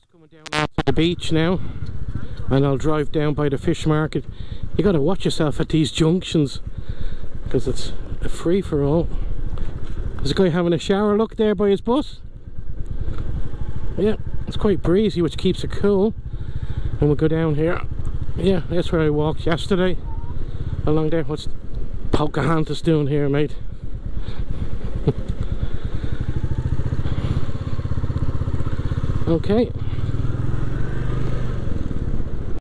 just coming down to the beach now and I'll drive down by the fish market. You got to watch yourself at these junctions because it's a free for all. There's a guy having a shower look there by his bus. Yeah, it's quite breezy which keeps it cool. And we'll go down here. Yeah, that's where I walked yesterday. Along there. What's Pocahontas doing here, mate? okay